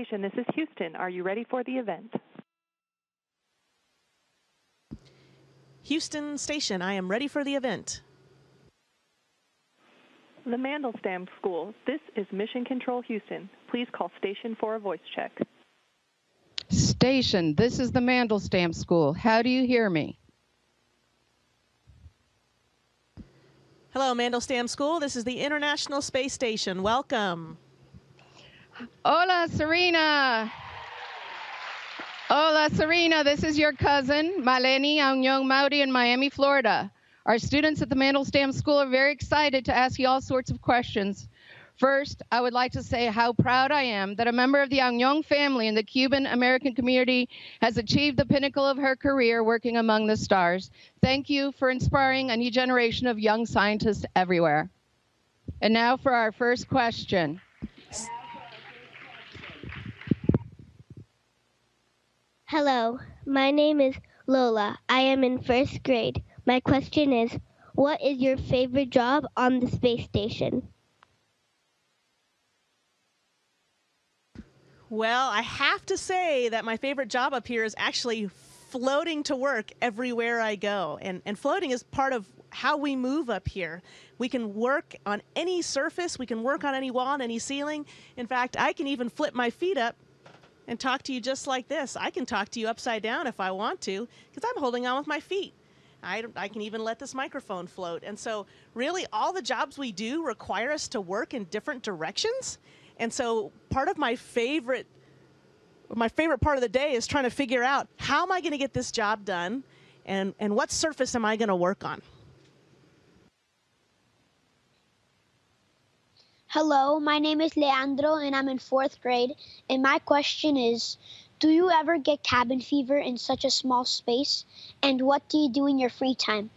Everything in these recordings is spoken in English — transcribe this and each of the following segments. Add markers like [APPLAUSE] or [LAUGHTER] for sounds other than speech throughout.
Station, this is Houston. Are you ready for the event? Houston Station, I am ready for the event. The Mandelstam School, this is Mission Control Houston. Please call station for a voice check. Station, this is the Mandelstam School. How do you hear me? Hello, Mandelstam School. This is the International Space Station. Welcome. Hola, Serena. Hola, Serena. This is your cousin, Maleni Aunon Maudi in Miami, Florida. Our students at the Mandelstam School are very excited to ask you all sorts of questions. First, I would like to say how proud I am that a member of the Aunon family in the Cuban American community has achieved the pinnacle of her career working among the stars. Thank you for inspiring a new generation of young scientists everywhere. And now for our first question. Hello, my name is Lola. I am in first grade. My question is What is your favorite job on the space station? Well, I have to say that my favorite job up here is actually floating to work everywhere I go. And, and floating is part of how we move up here. We can work on any surface, we can work on any wall, on any ceiling. In fact, I can even flip my feet up and talk to you just like this. I can talk to you upside down if I want to because I'm holding on with my feet. I, I can even let this microphone float. And so, really, all the jobs we do require us to work in different directions. And so, part of my favorite my favorite part of the day is trying to figure out how am I going to get this job done and, and what surface am I going to work on? Hello, my name is Leandro and I'm in fourth grade. And my question is Do you ever get cabin fever in such a small space? And what do you do in your free time?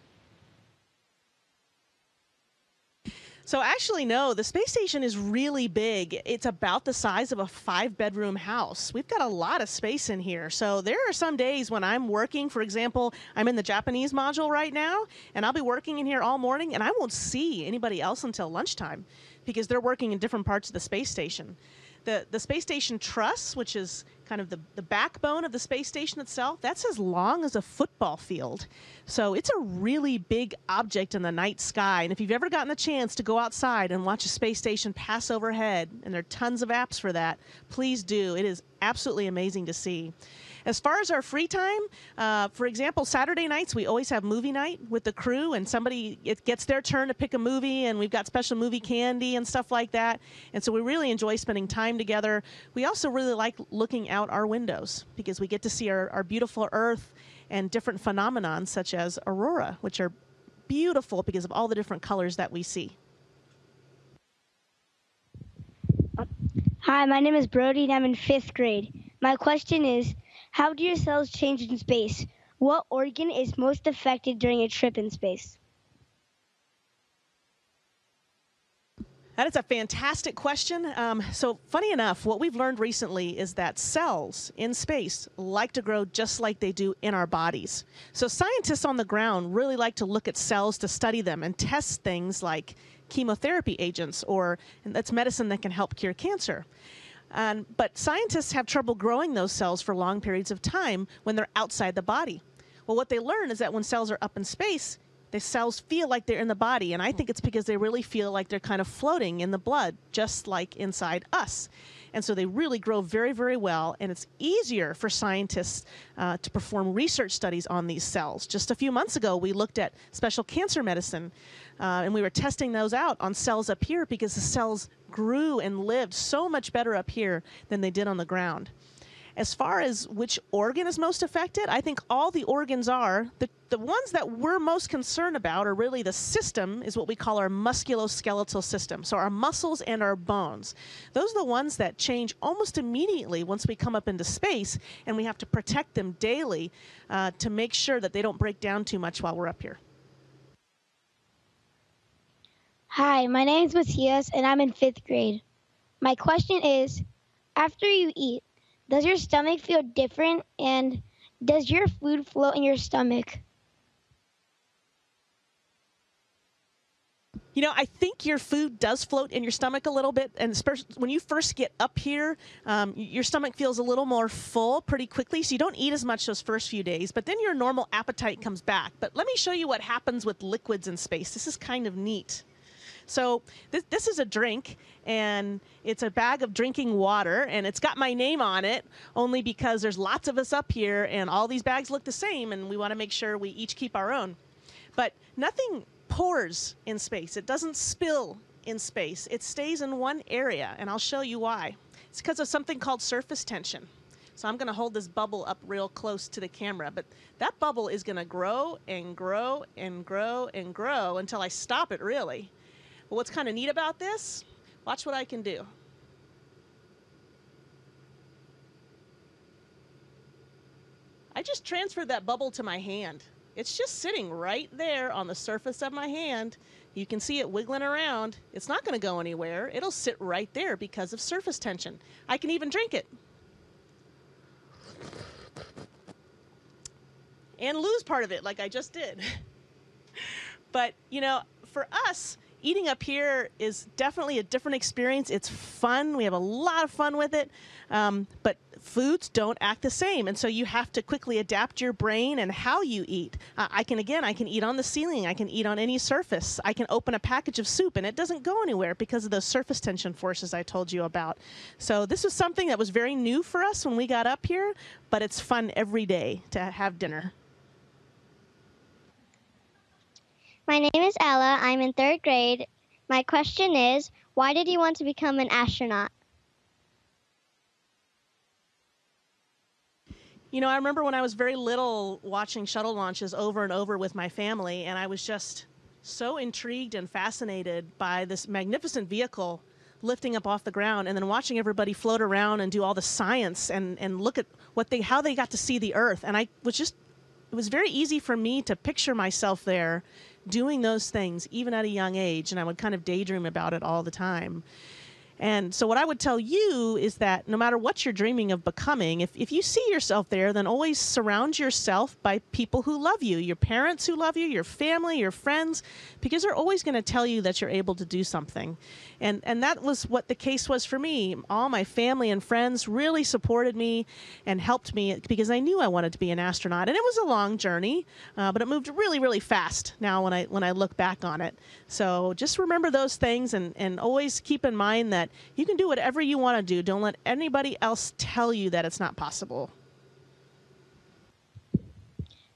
So, actually, no, the space station is really big. It's about the size of a five bedroom house. We've got a lot of space in here. So, there are some days when I'm working, for example, I'm in the Japanese module right now, and I'll be working in here all morning, and I won't see anybody else until lunchtime because they're working in different parts of the space station. The, the space station truss, which is kind of the, the backbone of the space station itself, that's as long as a football field. So it's a really big object in the night sky. And if you've ever gotten a chance to go outside and watch a space station pass overhead, and there are tons of apps for that, please do. It is absolutely amazing to see. As far as our free time, uh, for example, Saturday nights we always have movie night with the crew, and somebody it gets their turn to pick a movie, and we've got special movie candy and stuff like that. And so we really enjoy spending time together. We also really like looking out our windows because we get to see our, our beautiful Earth and different phenomenons such as aurora, which are beautiful because of all the different colors that we see. Hi, my name is Brody and I'm in fifth grade. My question is How do your cells change in space? What organ is most affected during a trip in space? That is a fantastic question. Um, so, funny enough, what we've learned recently is that cells in space like to grow just like they do in our bodies. So, scientists on the ground really like to look at cells to study them and test things like chemotherapy agents, or that's medicine that can help cure cancer. Um, but scientists have trouble growing those cells for long periods of time when they're outside the body. Well, what they learn is that when cells are up in space, the cells feel like they're in the body. And I think it's because they really feel like they're kind of floating in the blood, just like inside us. And so they really grow very, very well. And it's easier for scientists uh, to perform research studies on these cells. Just a few months ago, we looked at special cancer medicine uh, and we were testing those out on cells up here because the cells grew and lived so much better up here than they did on the ground. As far as which organ is most affected, I think all the organs are. The, the ones that we're most concerned about are really the system, is what we call our musculoskeletal system. So our muscles and our bones. Those are the ones that change almost immediately once we come up into space, and we have to protect them daily uh, to make sure that they don't break down too much while we're up here. Hi, my name is Matthias and I'm in fifth grade. My question is After you eat, does your stomach feel different and does your food float in your stomach? You know, I think your food does float in your stomach a little bit, and especially when you first get up here, um, your stomach feels a little more full pretty quickly, so you don't eat as much those first few days. But then your normal appetite comes back. But let me show you what happens with liquids in space. This is kind of neat. So this, this is a drink, and it's a bag of drinking water, and it's got my name on it only because there's lots of us up here, and all these bags look the same, and we want to make sure we each keep our own. But nothing pours in space. It doesn't spill in space. It stays in one area, and I'll show you why. It's because of something called surface tension. So I'm going to hold this bubble up real close to the camera, but that bubble is going to grow and grow and grow and grow until I stop it, really. But what's kind of neat about this? Watch what I can do. I just transferred that bubble to my hand. It's just sitting right there on the surface of my hand. You can see it wiggling around. It's not going to go anywhere. It'll sit right there because of surface tension. I can even drink it. And lose part of it like I just did. [LAUGHS] but, you know, for us, eating up here is definitely a different experience. It's fun. We have a lot of fun with it. Um, but foods don't act the same. And so you have to quickly adapt your brain and how you eat. Uh, I can, again, I can eat on the ceiling. I can eat on any surface. I can open a package of soup and it doesn't go anywhere because of those surface tension forces I told you about. So this was something that was very new for us when we got up here, but it's fun every day to have dinner. My name is Ella. I'm in third grade. My question is why did you want to become an astronaut? You know, I remember when I was very little watching shuttle launches over and over with my family, and I was just so intrigued and fascinated by this magnificent vehicle lifting up off the ground and then watching everybody float around and do all the science and, and look at what they how they got to see the earth and i was just it was very easy for me to picture myself there doing those things even at a young age and i would kind of daydream about it all the time and so, what I would tell you is that no matter what you're dreaming of becoming, if, if you see yourself there, then always surround yourself by people who love you your parents who love you, your family, your friends, because they're always going to tell you that you're able to do something. And, and that was what the case was for me. All my family and friends really supported me and helped me because I knew I wanted to be an astronaut. And it was a long journey, uh, but it moved really, really fast now when I, when I look back on it. So just remember those things and, and always keep in mind that you can do whatever you want to do. Don't let anybody else tell you that it's not possible.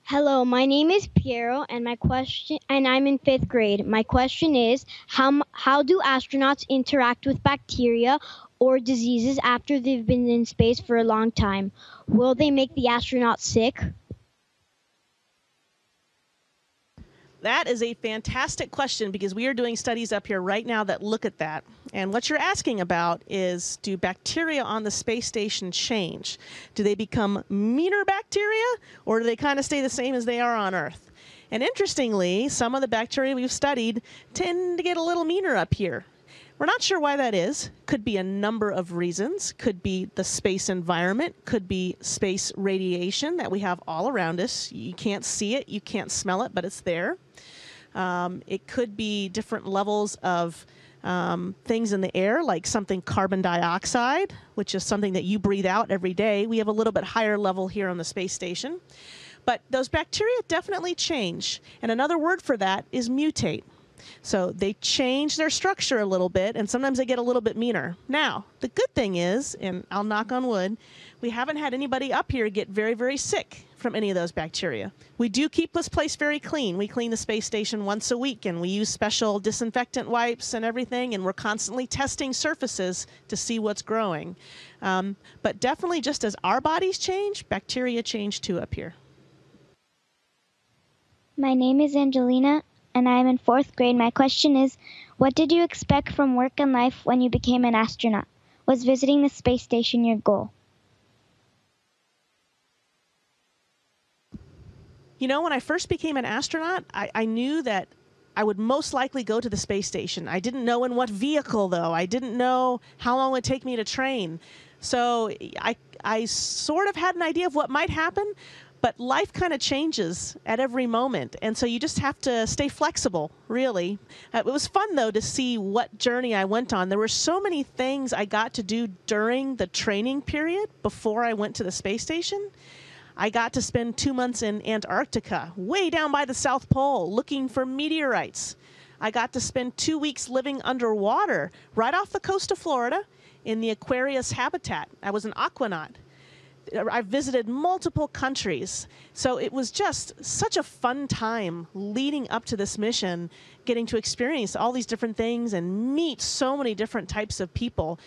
Hello, my name is Piero, and my question, and I'm in fifth grade. My question is, how how do astronauts interact with bacteria or diseases after they've been in space for a long time? Will they make the astronauts sick? That is a fantastic question because we are doing studies up here right now that look at that. And what you're asking about is do bacteria on the space station change? Do they become meaner bacteria or do they kind of stay the same as they are on Earth? And interestingly, some of the bacteria we've studied tend to get a little meaner up here. We're not sure why that is. Could be a number of reasons. Could be the space environment, could be space radiation that we have all around us. You can't see it, you can't smell it, but it's there. Um, it could be different levels of um, things in the air, like something carbon dioxide, which is something that you breathe out every day. We have a little bit higher level here on the space station. But those bacteria definitely change. And another word for that is mutate. So they change their structure a little bit, and sometimes they get a little bit meaner. Now, the good thing is, and I'll knock on wood, we haven't had anybody up here get very, very sick from any of those bacteria. We do keep this place very clean. We clean the space station once a week, and we use special disinfectant wipes and everything, and we're constantly testing surfaces to see what's growing. Um, but definitely, just as our bodies change, bacteria change too up here. My name is Angelina and I am in fourth grade. My question is What did you expect from work and life when you became an astronaut? Was visiting the space station your goal? You know, when I first became an astronaut, I, I knew that I would most likely go to the space station. I didn't know in what vehicle, though. I didn't know how long it would take me to train. So I, I sort of had an idea of what might happen, but life kind of changes at every moment. And so you just have to stay flexible, really. Uh, it was fun, though, to see what journey I went on. There were so many things I got to do during the training period before I went to the space station. I got to spend two months in Antarctica, way down by the South Pole, looking for meteorites. I got to spend two weeks living underwater right off the coast of Florida in the Aquarius habitat. I was an aquanaut. I visited multiple countries. So it was just such a fun time leading up to this mission, getting to experience all these different things and meet so many different types of people.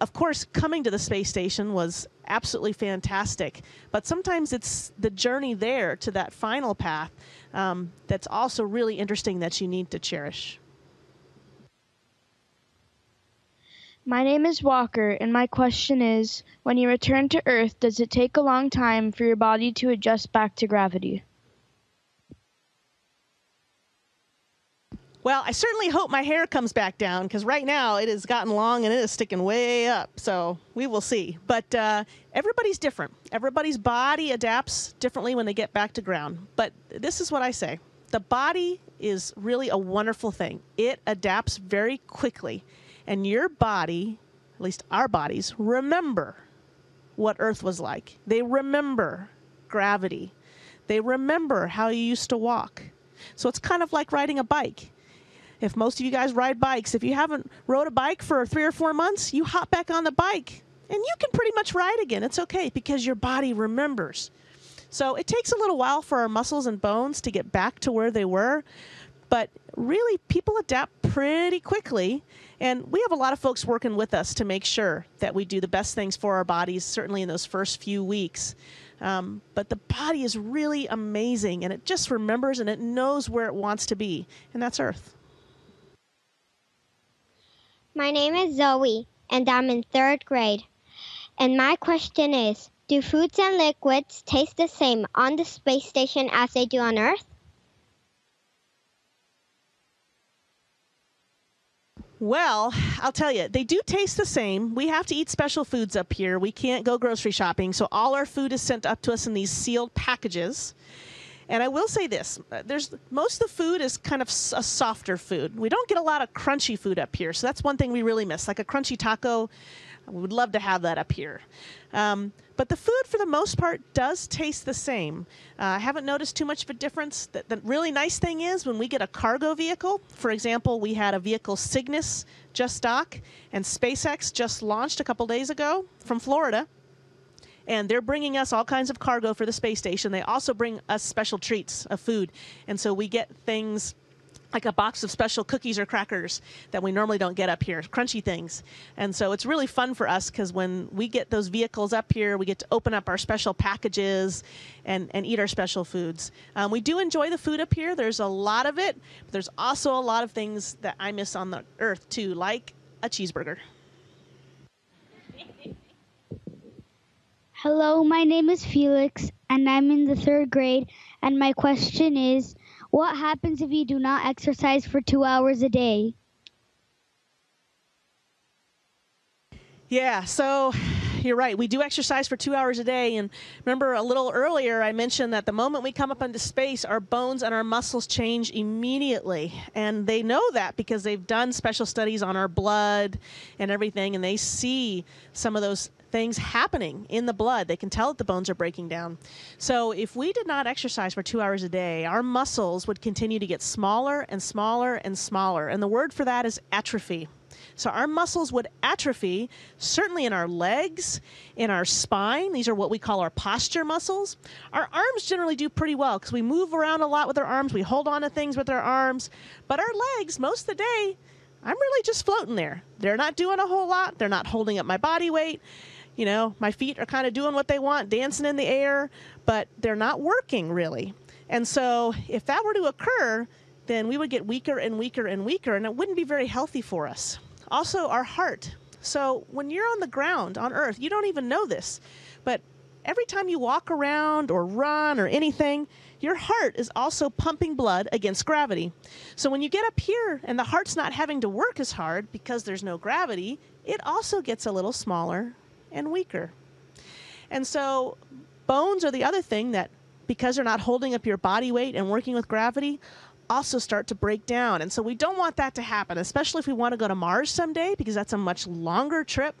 Of course, coming to the space station was absolutely fantastic, but sometimes it's the journey there to that final path um, that's also really interesting that you need to cherish. My name is Walker, and my question is When you return to Earth, does it take a long time for your body to adjust back to gravity? Well, I certainly hope my hair comes back down because right now it has gotten long and it is sticking way up. So we will see. But uh, everybody's different. Everybody's body adapts differently when they get back to ground. But this is what I say the body is really a wonderful thing, it adapts very quickly. And your body, at least our bodies, remember what Earth was like. They remember gravity. They remember how you used to walk. So it's kind of like riding a bike. If most of you guys ride bikes, if you haven't rode a bike for three or four months, you hop back on the bike and you can pretty much ride again. It's okay because your body remembers. So it takes a little while for our muscles and bones to get back to where they were, but really people adapt pretty quickly and we have a lot of folks working with us to make sure that we do the best things for our bodies, certainly in those first few weeks. Um, but the body is really amazing and it just remembers and it knows where it wants to be, and that's Earth. My name is Zoe, and I'm in third grade. And my question is Do foods and liquids taste the same on the space station as they do on Earth? Well, I'll tell you, they do taste the same. We have to eat special foods up here. We can't go grocery shopping, so all our food is sent up to us in these sealed packages. And I will say this: uh, there's most of the food is kind of a softer food. We don't get a lot of crunchy food up here, so that's one thing we really miss. Like a crunchy taco, we would love to have that up here. Um, but the food, for the most part, does taste the same. Uh, I haven't noticed too much of a difference. The, the, really nice thing is when we get a cargo vehicle, for example, we had a vehicle Cygnus just dock, and SpaceX just launched a couple days ago from Florida. And they're bringing us all kinds of cargo for the space station. They also bring us special treats of food. And so we get things like a box of special cookies or crackers that we normally don't get up here, crunchy things. And so it's really fun for us because when we get those vehicles up here, we get to open up our special packages and, and eat our special foods. Um, we do enjoy the food up here. There's a lot of it, but there's also a lot of things that I miss on the earth too, like a cheeseburger. Hello, my name is Felix, and I'm in the third grade. And my question is what happens if you do not exercise for two hours a day? Yeah, so you're right. We do exercise for two hours a day. And remember, a little earlier, I mentioned that the moment we come up into space, our bones and our muscles change immediately. And they know that because they've done special studies on our blood and everything, and they see some of those things happening in the blood. They can tell that the bones are breaking down. So, if we did not exercise for two hours a day, our muscles would continue to get smaller and smaller and smaller. And the word for that is atrophy. So, our muscles would atrophy, certainly in our legs, in our spine. These are what we call our posture muscles. Our arms generally do pretty well because we move around a lot with our arms, we hold on to things with our arms. But our legs, most of the day, I'm really just floating there. They're not doing a whole lot, they're not holding up my body weight. You know, my feet are kind of doing what they want, dancing in the air, but they're not working really. And so, if that were to occur, then we would get weaker and weaker and weaker, and it wouldn't be very healthy for us. Also, our heart. So, when you're on the ground on Earth, you don't even know this, but every time you walk around or run or anything, your heart is also pumping blood against gravity. So when you get up here and the heart's not having to work as hard because there's no gravity, it also gets a little smaller and weaker. And so bones are the other thing that because they're not holding up your body weight and working with gravity, also start to break down. And so we don't want that to happen, especially if we want to go to Mars someday, because that's a much longer trip.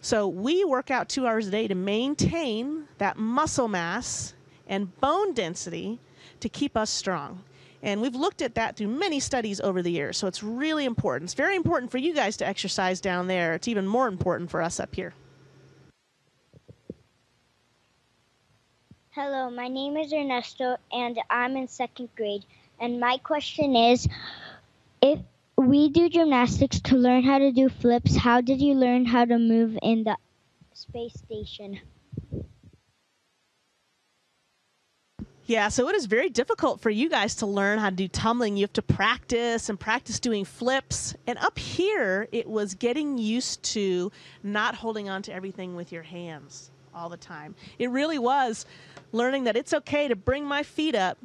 So we work out two hours a day to maintain that muscle mass and bone density to keep us strong. And we've looked at that through many studies over the years. So it's really important. It's very important for you guys to exercise down there. It's even more important for us up here. Hello, my name is Ernesto and I'm in second grade. And my question is if we do gymnastics to learn how to do flips, how did you learn how to move in the space station? Yeah, so it is very difficult for you guys to learn how to do tumbling. You have to practice and practice doing flips. And up here, it was getting used to not holding on to everything with your hands all the time. It really was learning that it's okay to bring my feet up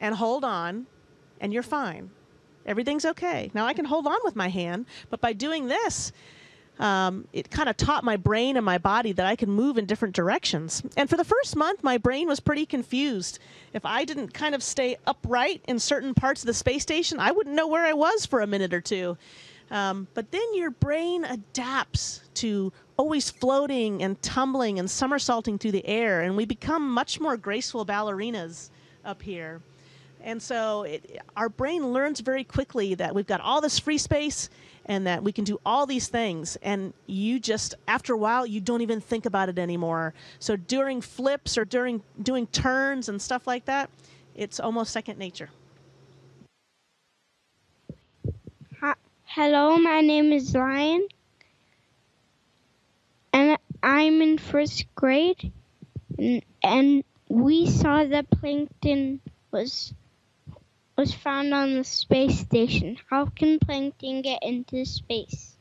and hold on, and you're fine. Everything's okay. Now I can hold on with my hand, but by doing this, um, it kind of taught my brain and my body that I can move in different directions. And for the first month, my brain was pretty confused. If I didn't kind of stay upright in certain parts of the space station, I wouldn't know where I was for a minute or two. Um, but then your brain adapts to always floating and tumbling and somersaulting through the air, and we become much more graceful ballerinas up here. And so it, our brain learns very quickly that we've got all this free space and that we can do all these things. And you just, after a while, you don't even think about it anymore. So during flips or during doing turns and stuff like that, it's almost second nature. Hello, my name is Ryan, and I'm in first grade, and, and we saw that plankton was was found on the space station. How can plankton get into space?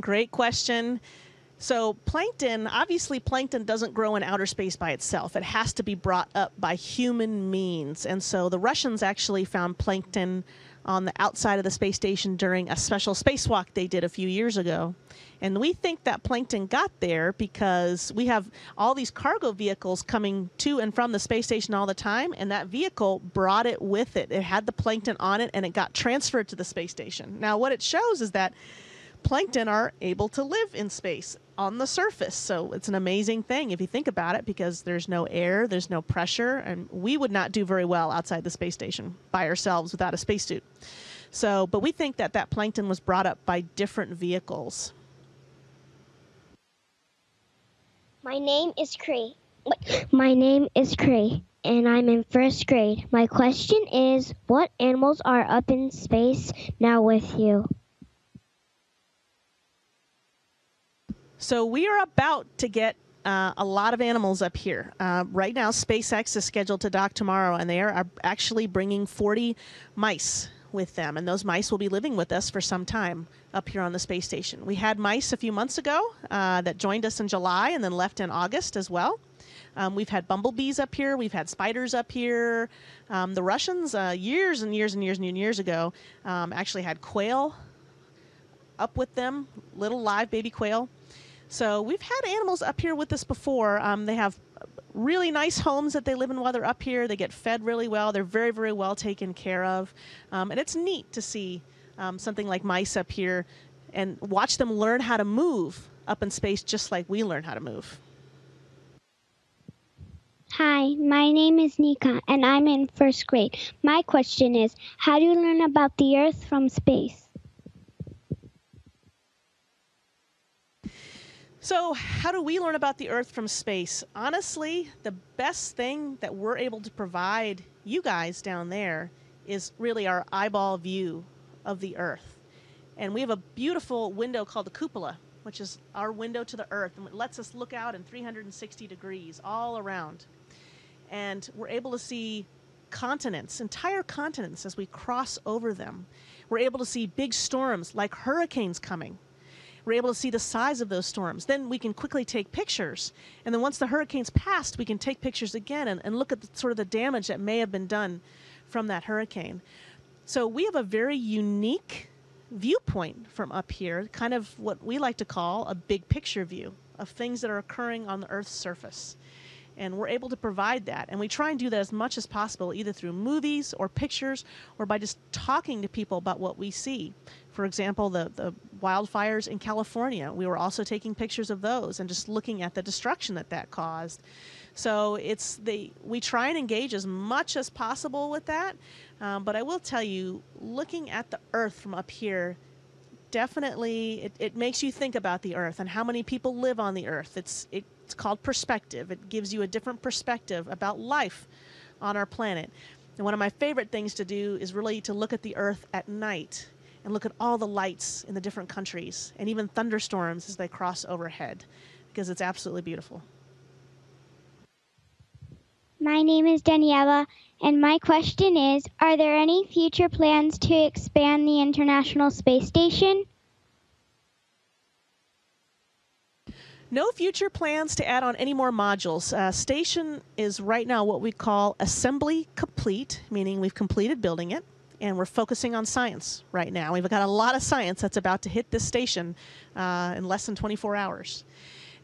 Great question. So, plankton, obviously, plankton doesn't grow in outer space by itself. It has to be brought up by human means. And so, the Russians actually found plankton on the outside of the space station during a special spacewalk they did a few years ago. And we think that plankton got there because we have all these cargo vehicles coming to and from the space station all the time, and that vehicle brought it with it. It had the plankton on it and it got transferred to the space station. Now, what it shows is that plankton are able to live in space on the surface. So it's an amazing thing if you think about it because there's no air, there's no pressure, and we would not do very well outside the space station by ourselves without a spacesuit. So, but we think that that plankton was brought up by different vehicles. My name is Cree. My name is Cree, and I'm in first grade. My question is What animals are up in space now with you? So we are about to get uh, a lot of animals up here. Uh, right now, SpaceX is scheduled to dock tomorrow, and they are actually bringing 40 mice with them. And those mice will be living with us for some time up here on the space station. We had mice a few months ago uh, that joined us in July and then left in August as well. Um, we've had bumblebees up here. We've had spiders up here. Um, the Russians, uh, years and years and years and years ago, um, actually had quail up with them, little live baby quail. So we've had animals up here with us before. Um, they have really nice homes that they live in while they're up here. They get fed really well. They're very, very well taken care of. Um, and it's neat to see um, something like mice up here and watch them learn how to move up in space just like we learn how to move. Hi, my name is Nika and I'm in first grade. My question is How do you learn about the Earth from space? So, how do we learn about the Earth from space? Honestly, the best thing that we're able to provide you guys down there is really our eyeball view of the Earth. And we have a beautiful window called the cupola, which is our window to the Earth, and it lets us look out in 360 degrees all around. And we're able to see continents, entire continents, as we cross over them. We're able to see big storms like hurricanes coming we're able to see the size of those storms. Then we can quickly take pictures. And then once the hurricane's passed, we can take pictures again and, and look at the, sort of the damage that may have been done from that hurricane. So we have a very unique viewpoint from up here, kind of what we like to call a big picture view of things that are occurring on the Earth's surface. And we're able to provide that. And we try and do that as much as possible, either through movies or pictures or by just talking to people about what we see. For example, the, the wildfires in California, we were also taking pictures of those and just looking at the destruction that that caused. So it's the we try and engage as much as possible with that. Um, but I will tell you, looking at the Earth from up here, definitely it, it makes you think about the Earth and how many people live on the Earth. It's it, it's called perspective. It gives you a different perspective about life on our planet. And one of my favorite things to do is really to look at the Earth at night and look at all the lights in the different countries and even thunderstorms as they cross overhead because it's absolutely beautiful. My name is Daniela, and my question is Are there any future plans to expand the International Space Station? No future plans to add on any more modules. Uh, station is right now what we call assembly complete, meaning we've completed building it and we're focusing on science right now. We've got a lot of science that's about to hit this station uh, in less than 24 hours.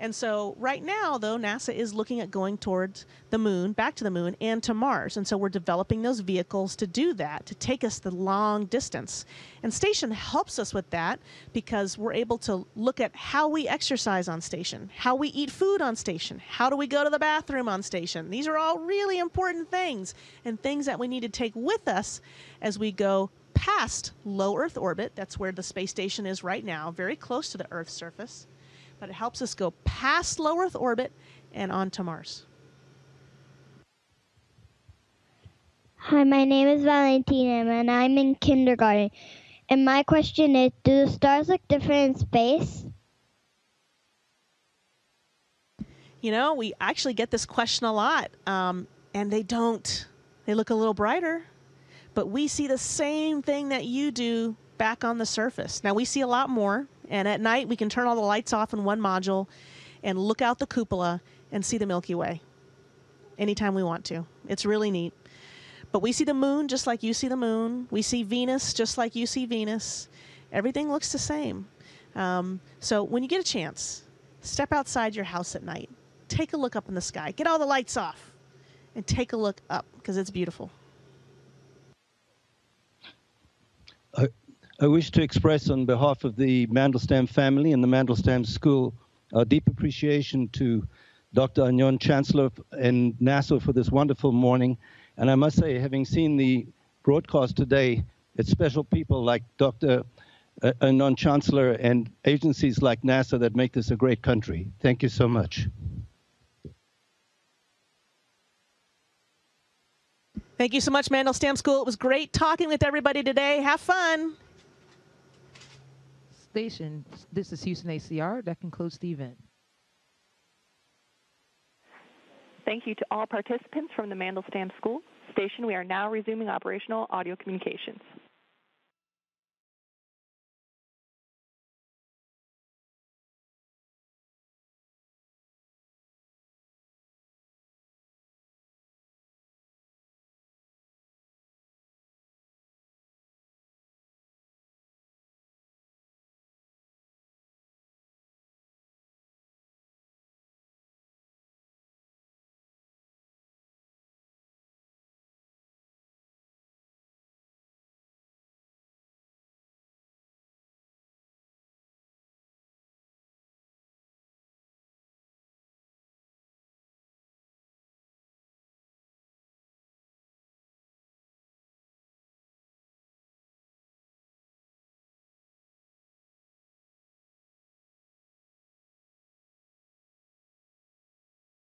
And so, right now, though, NASA is looking at going towards the moon, back to the moon, and to Mars. And so, we're developing those vehicles to do that, to take us the long distance. And Station helps us with that because we're able to look at how we exercise on station, how we eat food on station, how do we go to the bathroom on station. These are all really important things and things that we need to take with us as we go past low Earth orbit. That's where the space station is right now, very close to the Earth's surface but it helps us go past low Earth orbit and on to Mars. Hi, my name is Valentina and I'm in kindergarten. And my question is Do the stars look different in space? You know, we actually get this question a lot, um, and they don't. They look a little brighter, but we see the same thing that you do back on the surface. Now, we see a lot more and at night, we can turn all the lights off in one module and look out the cupola and see the Milky Way anytime we want to. It's really neat. But we see the moon just like you see the moon. We see Venus just like you see Venus. Everything looks the same. Um, so when you get a chance, step outside your house at night. Take a look up in the sky. Get all the lights off and take a look up because it's beautiful. I wish to express on behalf of the Mandelstam family and the Mandelstam School our deep appreciation to Dr. Aunon Chancellor and NASA for this wonderful morning. And I must say, having seen the broadcast today, it's special people like Dr. Uh, Aunon Chancellor and agencies like NASA that make this a great country. Thank you so much. Thank you so much, Mandelstam School. It was great talking with everybody today. Have fun station. This is Houston ACR. That concludes the event. Thank you to all participants from the Mandelstam School Station. We are now resuming operational audio communications.